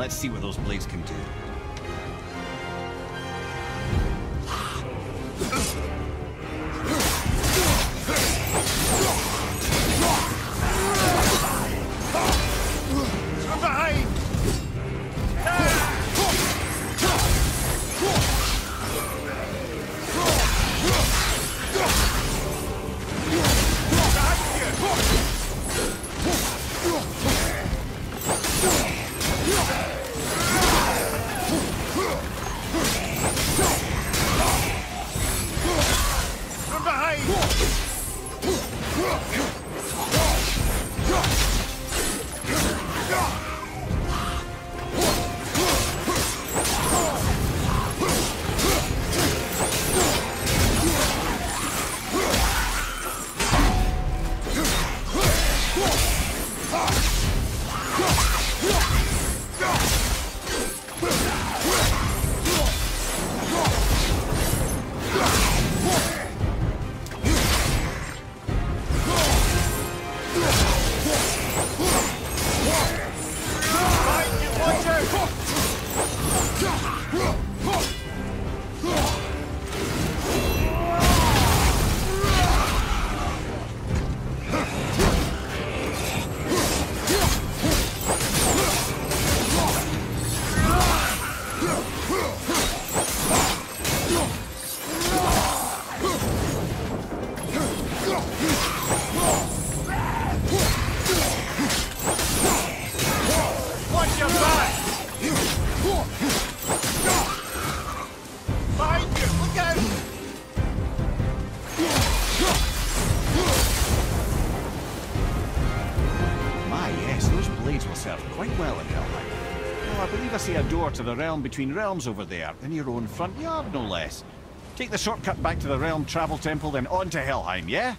Let's see what those blades can do. I believe I see a door to the realm between realms over there, in your own front yard, no less. Take the shortcut back to the Realm Travel Temple, then on to Helheim, yeah?